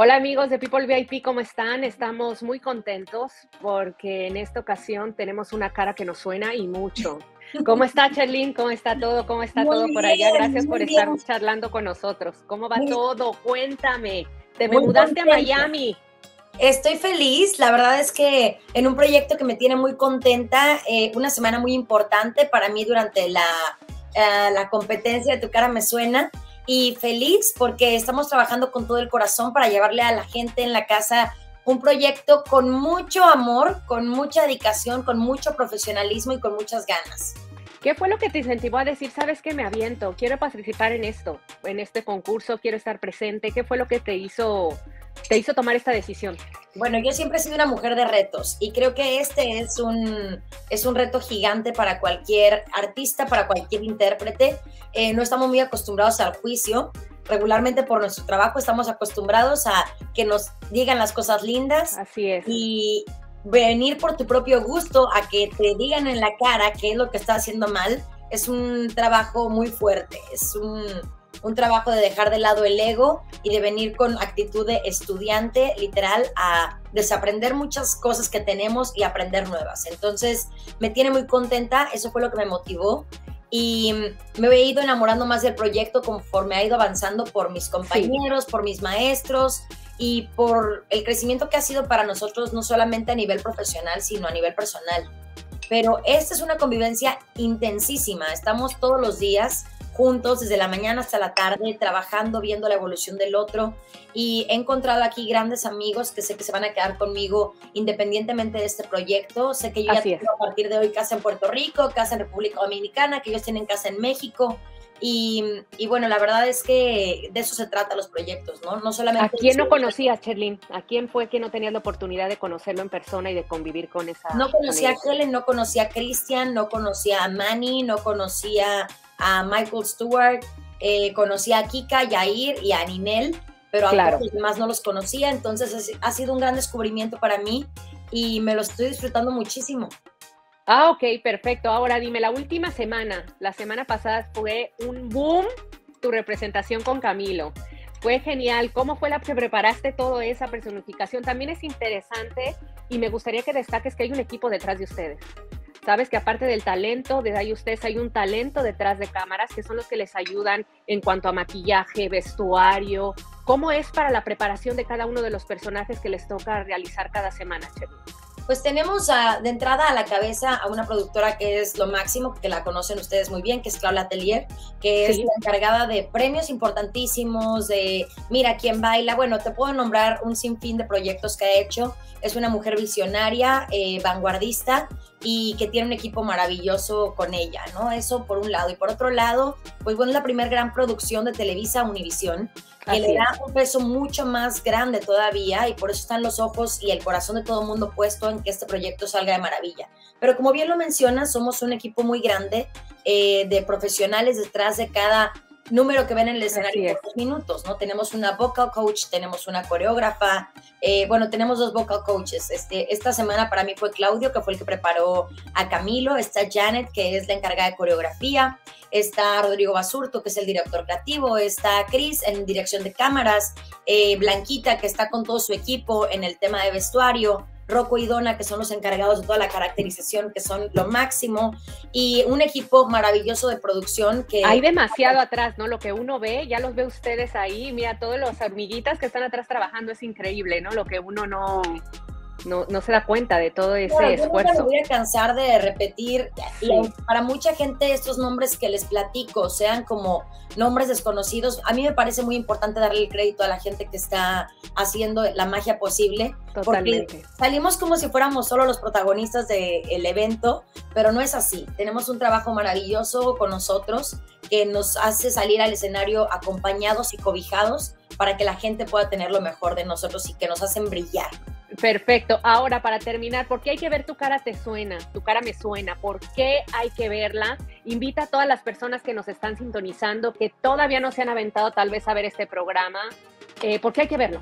Hola amigos de People VIP, ¿cómo están? Estamos muy contentos porque en esta ocasión tenemos una cara que nos suena y mucho. ¿Cómo está Charlene? ¿Cómo está todo? ¿Cómo está todo por allá? Gracias por estar charlando con nosotros. ¿Cómo va todo? Cuéntame. Te me mudaste a Miami. Estoy feliz, la verdad es que en un proyecto que me tiene muy contenta, eh, una semana muy importante para mí durante la, eh, la competencia de Tu cara me suena y feliz porque estamos trabajando con todo el corazón para llevarle a la gente en la casa un proyecto con mucho amor, con mucha dedicación, con mucho profesionalismo y con muchas ganas. ¿Qué fue lo que te incentivó a decir, sabes que me aviento, quiero participar en esto, en este concurso, quiero estar presente? ¿Qué fue lo que te hizo te hizo tomar esta decisión? Bueno, yo siempre he sido una mujer de retos y creo que este es un, es un reto gigante para cualquier artista, para cualquier intérprete. Eh, no estamos muy acostumbrados al juicio. Regularmente por nuestro trabajo estamos acostumbrados a que nos digan las cosas lindas. Así es. Y venir por tu propio gusto a que te digan en la cara qué es lo que está haciendo mal es un trabajo muy fuerte. Es un, un trabajo de dejar de lado el ego y de venir con actitud de estudiante, literal, a desaprender muchas cosas que tenemos y aprender nuevas. Entonces, me tiene muy contenta, eso fue lo que me motivó y me he ido enamorando más del proyecto conforme ha ido avanzando por mis compañeros, por mis maestros y por el crecimiento que ha sido para nosotros, no solamente a nivel profesional, sino a nivel personal. Pero esta es una convivencia intensísima, estamos todos los días juntos desde la mañana hasta la tarde, trabajando, viendo la evolución del otro. Y he encontrado aquí grandes amigos que sé que se van a quedar conmigo independientemente de este proyecto. Sé que yo ya tengo a partir de hoy casa en Puerto Rico, casa en República Dominicana, que ellos tienen casa en México. Y, bueno, la verdad es que de eso se trata los proyectos, ¿no? No solamente... ¿A quién no conocías, Cherlin? ¿A quién fue que no tenías la oportunidad de conocerlo en persona y de convivir con esa... No conocía a Helen, no conocía a Christian, no conocía a Manny, no conocía a Michael Stewart, eh, conocí a Kika, Yair y a Ninel, pero a todos los demás no los conocía, entonces ha sido un gran descubrimiento para mí y me lo estoy disfrutando muchísimo. Ah, ok, perfecto. Ahora dime, la última semana, la semana pasada fue un boom tu representación con Camilo. Fue genial. ¿Cómo fue la que preparaste toda esa personificación? También es interesante y me gustaría que destaques que hay un equipo detrás de ustedes. Sabes que aparte del talento de ahí ustedes, hay un talento detrás de cámaras que son los que les ayudan en cuanto a maquillaje, vestuario. ¿Cómo es para la preparación de cada uno de los personajes que les toca realizar cada semana, Cherry? Pues tenemos de entrada a la cabeza a una productora que es lo máximo, que la conocen ustedes muy bien, que es Claudia Atelier, que es la encargada de premios importantísimos, de mira quién baila. Bueno, te puedo nombrar un sinfín de proyectos que ha hecho. Es una mujer visionaria, eh, vanguardista y que tiene un equipo maravilloso con ella, ¿no? Eso por un lado. Y por otro lado, pues bueno, es la primera gran producción de Televisa Univisión que le da un peso mucho más grande todavía y por eso están los ojos y el corazón de todo el mundo puesto en que este proyecto salga de maravilla. Pero como bien lo mencionas, somos un equipo muy grande eh, de profesionales detrás de cada número que ven en el escenario por dos minutos, ¿no? Tenemos una vocal coach, tenemos una coreógrafa, eh, bueno, tenemos dos vocal coaches. Este, esta semana para mí fue Claudio, que fue el que preparó a Camilo, está Janet, que es la encargada de coreografía, está Rodrigo Basurto, que es el director creativo, está Chris en dirección de cámaras, eh, Blanquita, que está con todo su equipo en el tema de vestuario, Rocco y Donna, que son los encargados de toda la caracterización, que son lo máximo, y un equipo maravilloso de producción que... Hay demasiado atrás, ¿no? Lo que uno ve, ya los ve ustedes ahí, mira, todos los hormiguitas que están atrás trabajando es increíble, ¿no? Lo que uno no no, no se da cuenta de todo ese esfuerzo. Me voy a cansar de repetir, para mucha gente estos nombres que les platico sean como nombres desconocidos, a mí me parece muy importante darle el crédito a la gente que está haciendo la magia posible, Totalmente. porque salimos como si fuéramos solo los protagonistas del evento, pero no es así. Tenemos un trabajo maravilloso con nosotros que nos hace salir al escenario acompañados y cobijados para que la gente pueda tener lo mejor de nosotros y que nos hacen brillar. Perfecto. Ahora, para terminar, ¿por qué hay que ver tu cara te suena? Tu cara me suena. ¿Por qué hay que verla? Invita a todas las personas que nos están sintonizando, que todavía no se han aventado tal vez a ver este programa. Eh, ¿Por qué hay que verlo?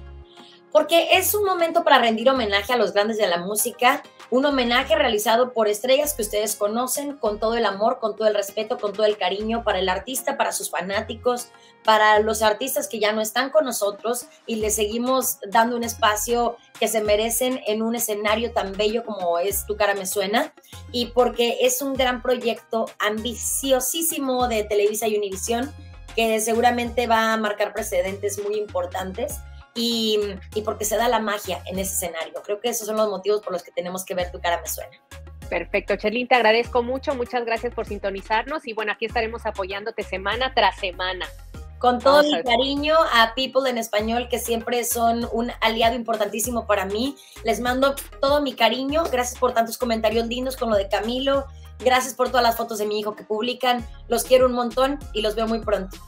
Porque es un momento para rendir homenaje a los grandes de la música, un homenaje realizado por estrellas que ustedes conocen con todo el amor, con todo el respeto, con todo el cariño para el artista, para sus fanáticos, para los artistas que ya no están con nosotros y les seguimos dando un espacio que se merecen en un escenario tan bello como es Tu cara me suena y porque es un gran proyecto ambiciosísimo de Televisa y Univisión que seguramente va a marcar precedentes muy importantes y, porque se da la magia en ese escenario. Creo que esos son los motivos por los que tenemos que ver tu cara me suena. Perfecto, Cherlin, te agradezco mucho, muchas gracias por sintonizarnos y bueno, aquí estaremos apoyándote semana tras semana. Con todo mi cariño a People en español, que siempre son un aliado importantísimo para mí. Les mando todo mi cariño. Gracias por tantos comentarios lindos con lo de Camilo. Gracias por todas las fotos de mi hijo que publican. Los quiero un montón y los veo muy pronto.